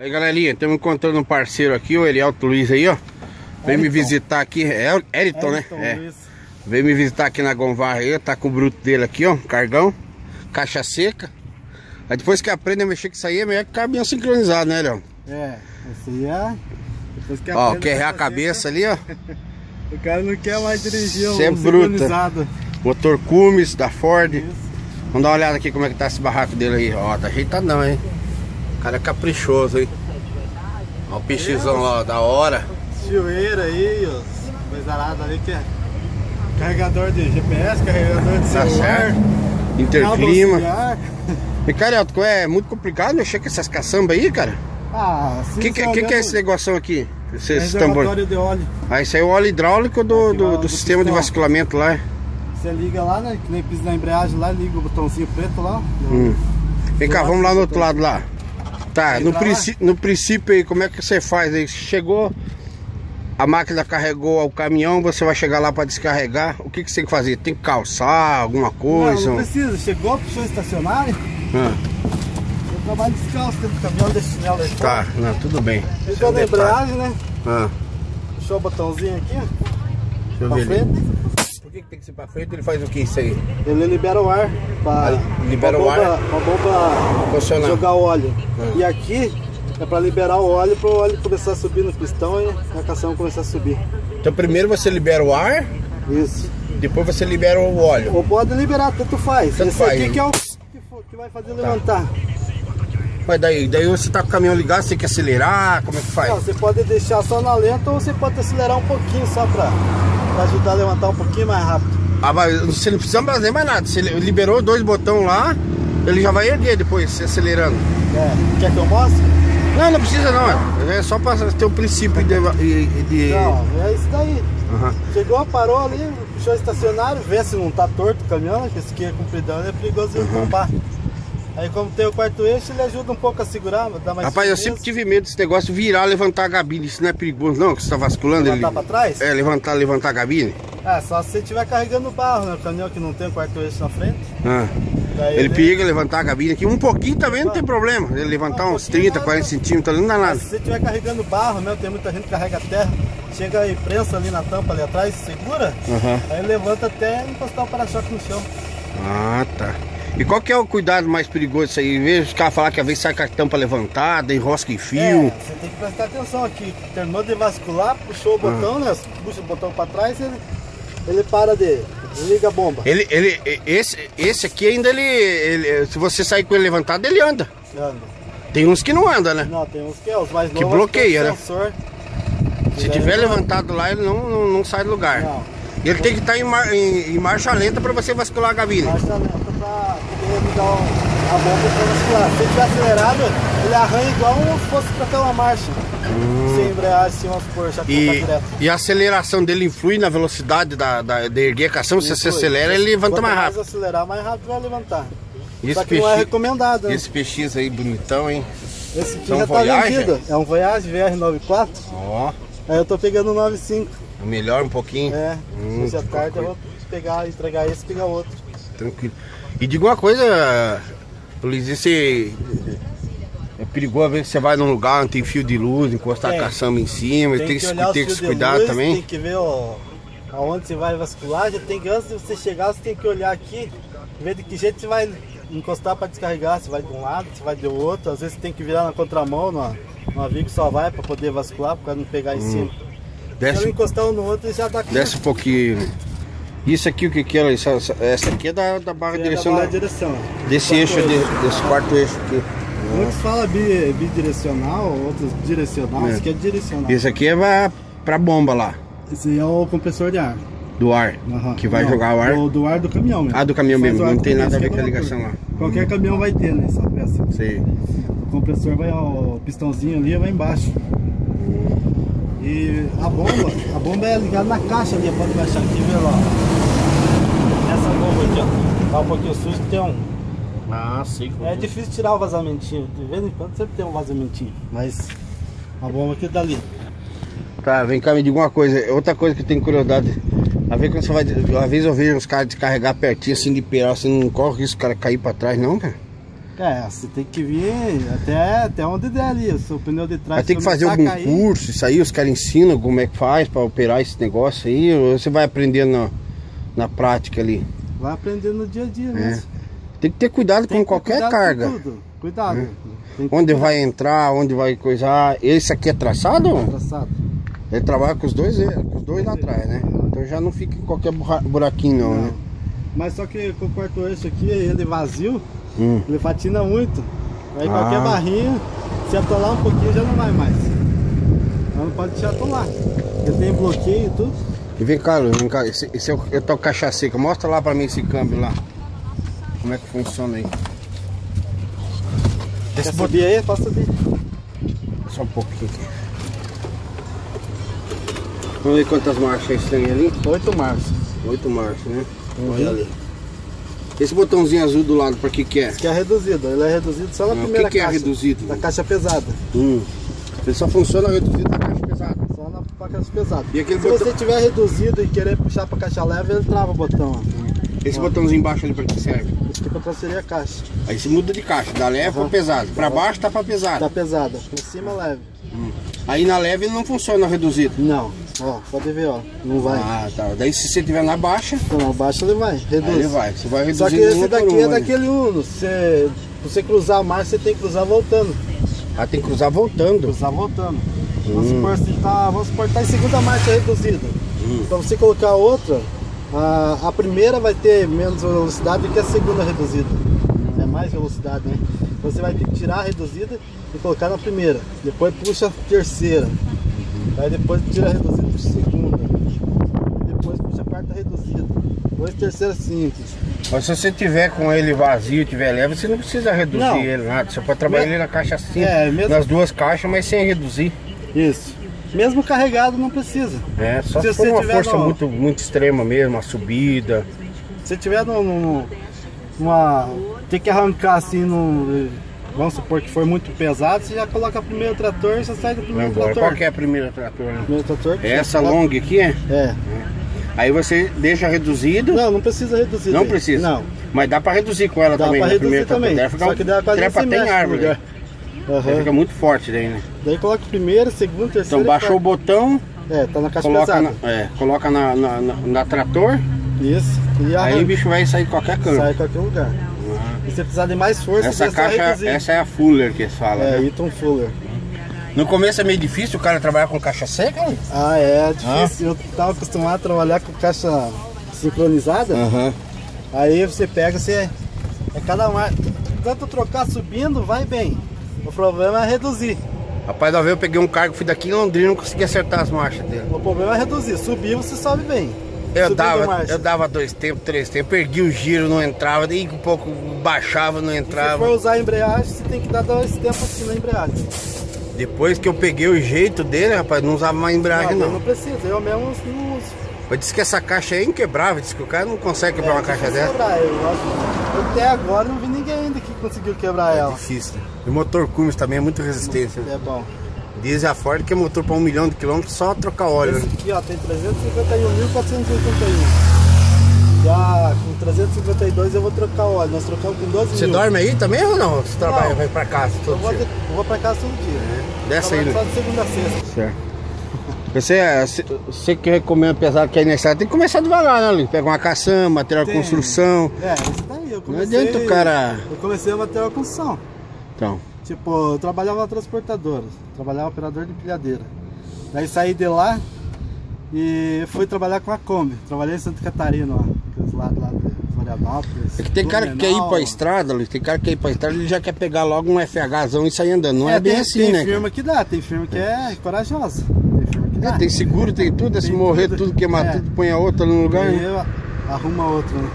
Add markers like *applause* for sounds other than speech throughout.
Aí galerinha, estamos encontrando um parceiro aqui, o Elialto Luiz aí, ó. Veio me visitar aqui, é o Eriton, né? É. Luiz. Veio me visitar aqui na Gonvar aí, tá com o bruto dele aqui, ó, cargão, caixa seca. Aí depois que aprende a mexer com isso aí, é melhor que caminhão sincronizado, né, Leão? É, esse aí é. Depois que Ó, quer a cabeça ali, ó. *laughs* O cara não quer mais dirigir um Cê é bruta. sincronizado. Motor Cummins da Ford. Isso. Vamos dar uma olhada aqui como é que tá esse barraco dele aí. Ó, tá ajeitadão, hein? O cara é caprichoso, hein? Ó o peixezão lá, ó, da hora. Chioeira aí, os coisa arada ali que é carregador de GPS, carregador de Tá celular. certo. cabo Interclima. E cara, é muito complicado mexer com essas caçambas aí, cara. Ah, O sim, que, que, que, que é esse negócio aqui? Esse, É esse reservatório de óleo. Ah, isso aí é o óleo hidráulico do, Aqui, do, do do sistema de pistão. vasculamento lá. Você liga lá, né? Que nem pisa na embreagem lá, liga o botãozinho preto lá. Hum. Vem cá, vamos lá no outro lado lá. Tá, no, princi- no princípio aí, como é que você faz aí? Chegou, a máquina carregou o caminhão, você vai chegar lá para descarregar. O que, que você tem que fazer? Tem que calçar alguma Não, coisa? não precisa. Chegou, puxou estacionário. Ah, Eu trabalho descalço dentro do caminhão, deixa o chinelo aí fora. tá, não, tudo bem. Esse é um na embreagem, né? Ah, Puxou o botãozinho aqui, ó, deixa eu ver ali. frente. Por que, tem que ser pra frente? Ele faz o que isso aí? Ele libera o ar pra, Ah, libera pra o bomba, ar. pra bomba Funcionar. jogar o óleo. Ah. E aqui é pra liberar o óleo para o óleo começar a subir no pistão e a cação começar a subir. Então primeiro você libera o ar, Isso. depois você libera o óleo. Ou pode liberar, tanto faz. Tanto Esse faz, aqui que é o que, vai fazer levantar. Mas daí, daí você tá com o caminhão ligado, você tem que acelerar, como é que faz? Não, você pode deixar só na lenta ou você pode acelerar um pouquinho só pra, pra ajudar a levantar um pouquinho mais rápido. Ah, mas você não precisa fazer mais nada. Você liberou dois botões lá, ele já vai erguer depois, se acelerando. É. Quer que eu mostre? Não, não precisa não. É só pra ter o princípio de. de, Não, é isso daí. Aham. Chegou, parou ali, puxou o estacionário, vê se não tá torto o caminhão, né? Que esse aqui é compridão, é perigoso ele tombar. Aí como tem o quarto eixo, ele ajuda um pouco a segurar, dá mais Rapaz, eu sempre tive medo desse negócio virar, levantar a gabine. Isso não é perigoso, não? Que você tá vasculando Levantar ele. pra trás? É, levantar, levantar a gabine. Ah, só se você estiver carregando barro, né? O caminhão que não tem o quarto eixo na frente. Ah. Daí Ele pega levantar a gabine aqui. Um pouquinho também não tem problema. Ele levantar Um uns pouquinho 30, nada. 40 centímetros ali não dá Mas nada. se você estiver carregando barro, né? Tem muita gente que carrega terra, chega e prensa ali na tampa ali atrás, segura, Aham. aí levanta até encostar o para-choque no chão. Ah, tá. E qual que é o cuidado mais perigoso disso aí? Em vez de os caras falar que às vezes sai com a tampa levantada, enrosca em É, fio. você tem que prestar atenção aqui. Terminou de vascular, puxou o Ah. botão, né? Puxa o botão pra trás, ele, ele para de. liga a bomba. Ele, ele, esse, esse aqui ainda ele, ele- se você sair com ele levantado, ele anda. Anda. Tem uns que não anda, né? Não, tem uns que é os mais Que novos. bloqueia, né? sensor. Se tiver levantado lá, ele não, não, não sai do lugar. Não. Ele tem que estar em, mar- em- em marcha lenta para você vascular a gabine. Marcha lenta pra poder a bomba pra vascular. Se ele tiver acelerado, ele arranha igual se fosse pra ter uma marcha. Sem embreagem, sem umas por já Hum. E, tá direto. e a aceleração dele influi na velocidade da, da, de erguer a cação. Se você acelera, ele levanta Quanto mais rápido. acelerar, mais rápido vai levantar. E Só esse, que não é recomendado, né? esse PX aí bonitão, hein? Esse aqui São já tá Voyage? vendido. É um Voyage VR94. Ó, Aí eu tô pegando o 95. melhor um pouquinho. É, Hum, hoje à tarde eu vou pegar, entregar esse e pegar outro. Tranquilo. E diga uma coisa, Luiz, esse é perigoso às vezes você vai num lugar onde tem fio de luz, encostar Tem. a caçamba em cima, tem, que, olhar os tem que se cuidar luz, também. Tem que ver ó, aonde você vai vascular. Já tem que, antes de você chegar, você tem que olhar aqui, ver de que jeito você vai encostar para descarregar. Se vai de um lado, se vai de outro. Às vezes você tem que virar na contramão, numa, numa via que só vai para poder vascular, para não pegar em cima. Se Hum. Desce, eu encostar um no outro, já dá desce um pouquinho. Isso aqui o que que é? Essa, essa- aqui é da, da barra de direção da da- direção. desse Quarto eixo, de- desse quarto eixo aqui. Muitos falam bi- bidirecional, outros direcional. É. Esse aqui é direcional. Esse aqui é pra, bomba lá, Esse aí é o compressor de ar. do ar, Aham. que vai Não, jogar o ar. Do, do ar do caminhão mesmo. Ah, do caminhão mesmo, não tem nada a ver isso com a é ligação lá. Qualquer caminhão vai ter nessa peça. Sei. O compressor vai, ó, o pistãozinho ali vai embaixo. E a bomba, a bomba é ligada na caixa ali, pode baixar aqui e ver lá. Essa bomba aqui, ó. Tá um pouquinho sujo que tem um. Ah, sei. É difícil tirar o vazamentinho. De vez em quando sempre tem um vazamentinho. Mas a bomba aqui tá ali. Tá, vem cá, me diga uma coisa. Outra coisa que eu tenho curiosidade. Às vezes quando você vai. Às vezes eu vejo os caras descarregar pertinho assim de peral, assim, não corre risco o cara cair pra trás, não, cara. É, você tem que vir até, até onde der ali, o seu pneu de trás. Vai ter que fazer algum cair, curso, isso aí, os caras ensinam como é que faz para operar esse negócio aí, ou você vai aprendendo na, na prática ali? Vai aprendendo no dia a dia mesmo. É. Tem que ter cuidado tem com qualquer cuidado carga. Com tudo. Cuidado. É. Onde vai entrar, onde vai coisar. Esse aqui é traçado? É traçado. Ele trabalha com os dois, com os dois lá atrás, né? Então já não fica em qualquer buraquinho não, não. né? Mas só que com o quarto eixo aqui, ele é vazio, hum. ele patina muito. Aí ah. qualquer barrinha, se atolar um pouquinho já não vai mais. Então não pode te atolar. Porque tem bloqueio e tudo. E vem cá, vem cá, esse, esse é o, eu tô caixa seca. Mostra lá pra mim esse câmbio lá. Como é que funciona aí. Quer subir aí? Posso subir. Só um pouquinho aqui. Vamos ver quantas marchas tem ali? Oito marchas. Oito marchas, né? Uhum. Olha ali. Esse botãozinho azul do lado, para que que é? Esse que é reduzido, ele é reduzido só na Não, primeira que caixa. O que é reduzido? Na caixa pesada. Hum. Ele só funciona reduzido na caixa pesada? Só na caixa pesada. E aquele Se botão... você tiver reduzido e querer puxar para caixa leve, ele trava o botão. Esse ó. botãozinho embaixo ali para que serve? Esse aqui para transferir a caixa. Aí se muda de caixa, da leve uhum. para pesado. Para baixo tá para pesado. Tá pesada, para cima leve. Hum. Aí na leve ele não funciona reduzido? Não. Ó, pode ver, ó. Não vai. Ah, tá. Daí se você tiver na baixa. Então, na baixa ele vai. Reduz. Ele vai. Você vai reduzir. Só que esse daqui é daquele Uno. Você, você cruzar a marcha, você tem que cruzar voltando. Ah, tem que cruzar voltando. Cruzar voltando. Hum. Vamos supor se tá. Vamos supor tá em segunda marcha reduzida. Hum. Pra você colocar outra, a, a primeira vai ter menos velocidade do que a segunda reduzida. É mais velocidade, né? Você vai ter que tirar a reduzida e colocar na primeira. Depois puxa a terceira. Aí depois tira a reduzida para segunda. Depois puxa a quarta reduzida. Depois terceira simples. Mas se você tiver com ele vazio, tiver leve, você não precisa reduzir não. ele nada. Você pode trabalhar ele na caixa simples, é, mesmo... nas duas caixas, mas sem reduzir. Isso. Mesmo carregado não precisa. É, só se, se for uma força no... muito, muito extrema mesmo, a subida. Se tiver no, no, uma. Tem que arrancar assim no Vamos supor que for muito pesado, você já coloca o primeiro trator e você sai do primeiro trator. Qual que é a primeira trator? Né? Primeiro trator é essa long aqui, é? É. Aí você deixa reduzido. Não, não precisa reduzir. Não daí. precisa. Não. Mas dá pra reduzir com ela dá também. Dá pra reduzir também. Deve Só que dá quase trepa até em árvore. Né? Uhum. Fica muito forte daí, né? Daí coloca o primeiro, segundo, terceiro. Então baixou o botão. É, tá na caixa coloca pesada. Na, é, coloca na, na, na, na trator. Isso. aí o bicho vai sair de qualquer canto. Sai de qualquer lugar. E se precisar de mais força, essa caixa, essa é a Fuller que eles falam. É, né? Eaton Fuller. No começo é meio difícil o cara trabalhar com caixa seca? Hein? Ah, é difícil. Ah. Eu tava acostumado a trabalhar com caixa sincronizada. Uhum. Aí você pega, você. É cada marcha. Tanto trocar subindo, vai bem. O problema é reduzir. Rapaz, da vez eu peguei um cargo, fui daqui em Londrina e não consegui acertar as marchas dele. O problema é reduzir. Subir, você sobe bem. Eu dava, eu dava dois tempos, três tempos, perdi o giro, não entrava, daí um pouco baixava, não entrava. Se for usar a embreagem, você tem que dar dois tempos assim na embreagem. Depois que eu peguei o jeito dele, rapaz, não usava mais embreagem não. Não, não precisa, eu mesmo não uso. Mas disse que essa caixa é inquebrável, disse que o cara não consegue quebrar é, uma caixa dessa. Quebrar, eu acho, até agora não vi ninguém ainda que conseguiu quebrar é ela. Difícil. Né? E o motor Cummins também é muito resistente. É bom. Diesel a Ford que é motor para um milhão de quilômetros, só trocar óleo. Esse aqui ó, tem 351.481. Já com 352 eu vou trocar óleo. Nós trocamos com 12 Você mil. dorme aí também ou não? Você trabalha, vai pra casa todo eu vou, dia? eu vou pra casa todo dia. É. Desce aí. Né? Só de segunda a sexta. Certo. *laughs* Você, você que recomenda pesado que é necessário, tem que começar devagar, né, ali? Pega uma caçamba, material de construção. É, isso daí. Eu comecei, não adianta o cara. Eu comecei a material de construção. Então. Tipo, eu trabalhava na transportadora, trabalhava operador de empilhadeira. Daí saí de lá e fui trabalhar com a Kombi. Trabalhei em Santa Catarina, ó aqueles lados lá de Florianópolis. É que tem cara que quer ir pra estrada, tem cara que quer ir pra estrada e já quer pegar logo um FHzão e sair andando. Não é, é bem tem, assim, tem né? Tem firma que dá, tem firma que é corajosa. Tem firma que dá. É, tem seguro, tem tudo, é se morrer tudo, tudo queimar é. tudo, põe a outra no lugar. E né? arruma outra, né?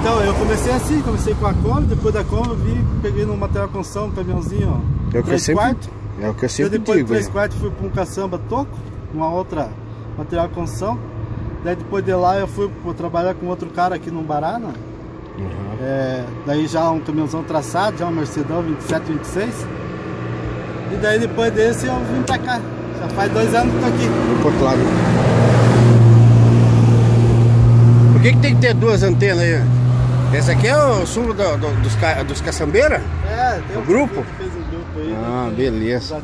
Então, eu comecei assim, comecei com a Kombi, depois da Kombi eu vi, peguei no material construção, um caminhãozinho, ó. É o que eu sempre, quartos. É o que eu sempre depois digo. Depois de 3 quartos fui para um caçamba toco, uma outra material construção. Daí depois de lá eu fui trabalhar com outro cara aqui no Barana. Uhum. É, daí já um caminhãozão traçado, já um Mercedão 27, 26. E daí depois desse eu vim pra cá. Já faz dois anos que tô aqui. Por que, que tem que ter duas antenas aí? Esse aqui é o sumo do- do- dos, ca, dos caçambeiras? É, tem O um grupo? fez um grupo aí. Ah, né, beleza.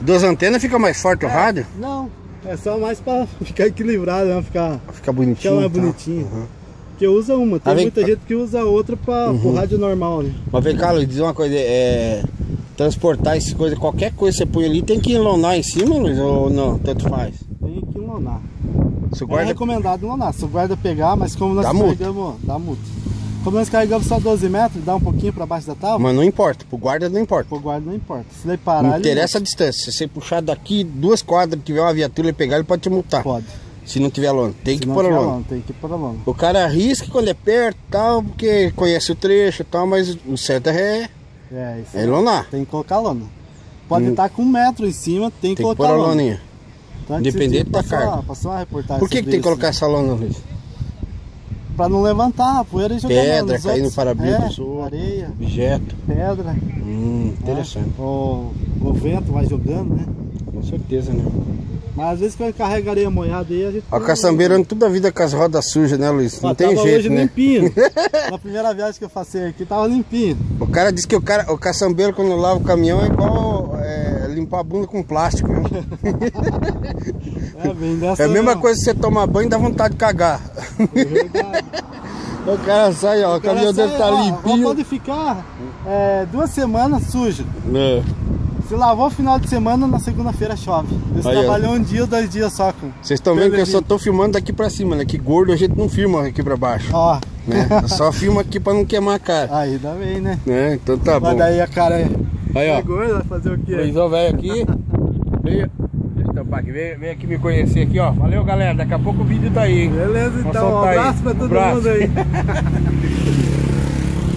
Duas antenas fica mais forte o rádio? Não, é só mais pra *laughs* ficar equilibrado, né? Ficar, Fica ficar bonitinho. mais tá? bonitinho. Uhum. Porque usa uma, tem Ah, vem- muita gente que usa outra pra, pro rádio normal, né? Mas vem cá, Luiz, diz uma coisa, é. Transportar essas coisas, qualquer coisa que você põe ali, tem que enlonar em cima, Luiz, ou não? Tanto faz. Que. Se o É guarda. recomendado lonar. Se o guarda pegar, mas como nós Dá multa. carregamos, dá multa. Como nós carregamos só 12 metros, dá um pouquinho pra baixo da tábua, Mas não importa, pro guarda não importa. o guarda não importa. Se ele parar, Não ele interessa a distância. Se você puxar daqui duas quadras, tiver uma viatura e pegar, ele pode te multar. pode. Se não tiver lona. Tem Se que não pôr a lona. tem que pôr a lona. O cara arrisca quando é perto tal, porque conhece o trecho e tal, mas o certo é, É, isso é lonar. Tem que colocar lona. Pode Hum. estar com um metro em cima, tem que Tem que colocar pôr a lona. loninha. Então, Independente da carga. uma reportagem Por que, que tem que isso. colocar essa lona, Luiz? Pra não levantar a poeira e jogar Pedra, nos cair no para-brisa é, pessoa. areia, Objeto. pedra. Hum, interessante. né? O, o vento vai jogando, né? Com certeza, né? Mas às vezes quando carrega areia molhada aí, a gente... A caçambeira anda toda a vida com as rodas sujas, né, Luiz? Não Ó, tem tava jeito, hoje né? limpinho. *laughs* Na primeira viagem que eu passei aqui, tava limpinho. O cara diz que o, cara, o caçambeiro, quando lava o caminhão, é igual é, limpar a bunda com plástico. Viu? *laughs* É, bem dessa É a mesma mesmo. coisa que você tomar banho e dá vontade de cagar. É. *laughs* O cara sai, ó, o, caminhão dele sai, tá ó, ó, limpinho. Pode ficar é, duas semanas sujo. É. Se lavou o final de semana, na segunda-feira chove. Você Aí, ó. trabalhou um dia dois dias só com. Vocês estão vendo que eu só tô filmando daqui pra cima, né? Que gordo a gente não filma aqui pra baixo. Ó, Né? Eu só filma aqui pra não queimar a cara. *laughs* aí ainda bem, né? Né? Então tá Mas bom. daí a cara é, Aí, é ó. gorda, vai fazer o quê? Luizão velho aqui. *laughs* Veio. Deixa eu tampar aqui. Vem, vem aqui me conhecer aqui, ó. Valeu, galera. Daqui a pouco o vídeo tá aí, hein? Beleza, Vamos então. Um soltar aí. abraço pra Um todo abraço. mundo aí. *laughs*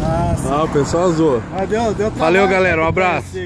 Nossa, Ah, o pessoal zoa. mas deu, deu Valeu, galera, um abraço.